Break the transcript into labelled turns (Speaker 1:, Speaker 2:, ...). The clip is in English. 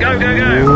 Speaker 1: Go, go, go.